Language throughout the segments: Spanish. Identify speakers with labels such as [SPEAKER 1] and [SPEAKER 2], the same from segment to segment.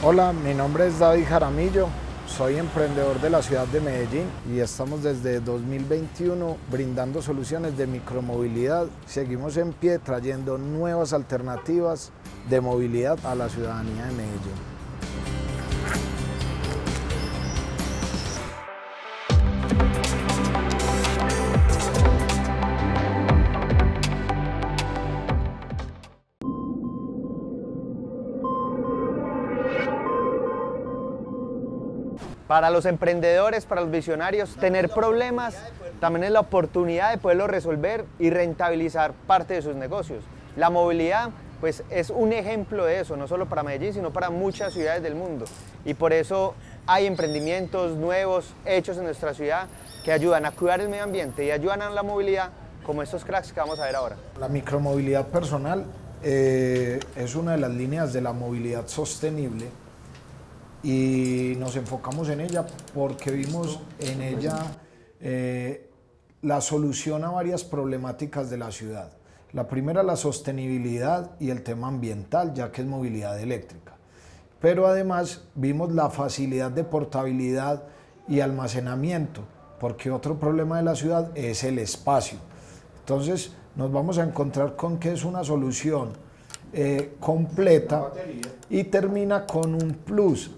[SPEAKER 1] Hola, mi nombre es David Jaramillo, soy emprendedor de la ciudad de Medellín y estamos desde 2021 brindando soluciones de micromovilidad. Seguimos en pie trayendo nuevas alternativas de movilidad a la ciudadanía de Medellín.
[SPEAKER 2] Para los emprendedores, para los visionarios, tener problemas también es la oportunidad de poderlos resolver y rentabilizar parte de sus negocios. La movilidad pues es un ejemplo de eso, no solo para Medellín, sino para muchas ciudades del mundo. Y por eso hay emprendimientos nuevos hechos en nuestra ciudad que ayudan a cuidar el medio ambiente y ayudan a la movilidad, como estos cracks que vamos a ver ahora.
[SPEAKER 1] La micromovilidad personal eh, es una de las líneas de la movilidad sostenible y nos enfocamos en ella porque vimos en ella eh, la solución a varias problemáticas de la ciudad. La primera, la sostenibilidad y el tema ambiental, ya que es movilidad eléctrica. Pero además vimos la facilidad de portabilidad y almacenamiento, porque otro problema de la ciudad es el espacio. Entonces nos vamos a encontrar con que es una solución eh, completa y termina con un plus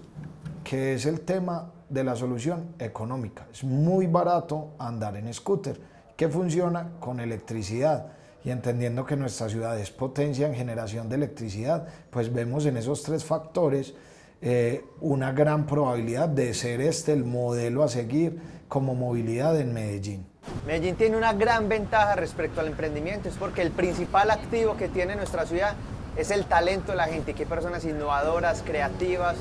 [SPEAKER 1] que es el tema de la solución económica. Es muy barato andar en scooter, que funciona con electricidad. Y entendiendo que nuestra ciudad es potencia en generación de electricidad, pues vemos en esos tres factores eh, una gran probabilidad de ser este el modelo a seguir como movilidad en Medellín.
[SPEAKER 2] Medellín tiene una gran ventaja respecto al emprendimiento, es porque el principal activo que tiene nuestra ciudad es el talento de la gente, que hay personas innovadoras, creativas,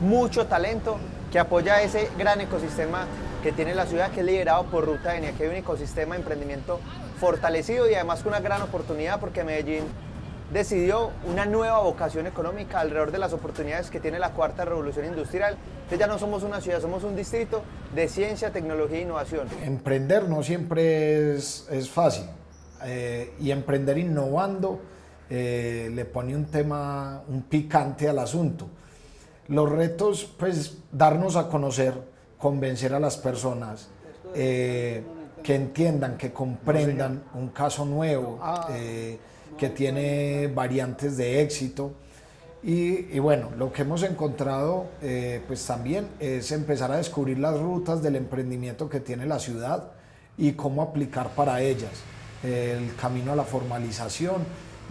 [SPEAKER 2] mucho talento que apoya ese gran ecosistema que tiene la ciudad, que es liderado por Ruta N. Aquí hay un ecosistema de emprendimiento fortalecido y además con una gran oportunidad porque Medellín decidió una nueva vocación económica alrededor de las oportunidades que tiene la cuarta revolución industrial. Entonces ya no somos una ciudad, somos un distrito de ciencia, tecnología e innovación.
[SPEAKER 1] Emprender no siempre es, es fácil eh, y emprender innovando eh, le pone un tema, un picante al asunto. Los retos, pues, darnos a conocer, convencer a las personas, eh, que entiendan, que comprendan un caso nuevo, eh, que tiene variantes de éxito. Y, bueno, lo que hemos encontrado, eh, pues también es empezar a descubrir las rutas del emprendimiento que tiene la ciudad y cómo aplicar para ellas el camino a la formalización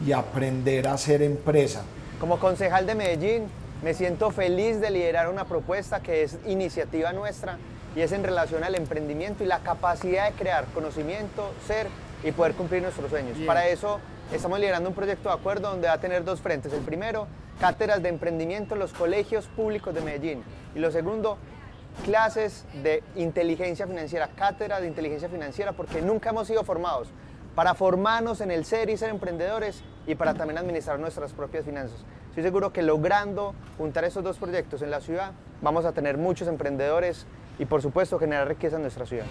[SPEAKER 1] y aprender a ser empresa.
[SPEAKER 2] Como concejal de Medellín, me siento feliz de liderar una propuesta que es iniciativa nuestra y es en relación al emprendimiento y la capacidad de crear conocimiento, ser y poder cumplir nuestros sueños. Para eso estamos liderando un proyecto de acuerdo donde va a tener dos frentes. El primero, cátedras de emprendimiento en los colegios públicos de Medellín. Y lo segundo, clases de inteligencia financiera, cátedra de inteligencia financiera, porque nunca hemos sido formados para formarnos en el ser y ser emprendedores y para también administrar nuestras propias finanzas. Estoy seguro que logrando juntar esos dos proyectos en la ciudad, vamos a tener muchos emprendedores y por supuesto generar riqueza en nuestra ciudad.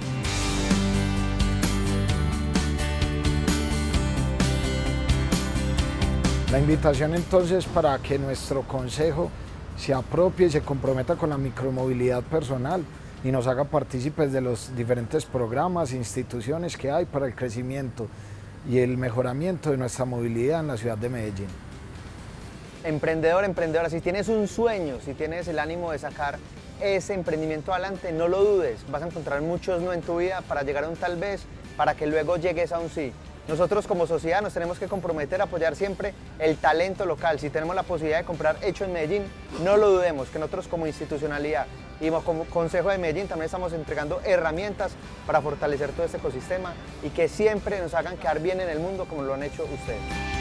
[SPEAKER 1] La invitación entonces para que nuestro consejo se apropie y se comprometa con la micromovilidad personal y nos haga partícipes de los diferentes programas, instituciones que hay para el crecimiento y el mejoramiento de nuestra movilidad en la ciudad de Medellín
[SPEAKER 2] emprendedor, emprendedora, si tienes un sueño, si tienes el ánimo de sacar ese emprendimiento adelante, no lo dudes, vas a encontrar muchos no en tu vida para llegar a un tal vez, para que luego llegues a un sí. Nosotros como sociedad nos tenemos que comprometer a apoyar siempre el talento local. Si tenemos la posibilidad de comprar hecho en Medellín, no lo dudemos, que nosotros como institucionalidad y como Consejo de Medellín también estamos entregando herramientas para fortalecer todo este ecosistema y que siempre nos hagan quedar bien en el mundo como lo han hecho ustedes.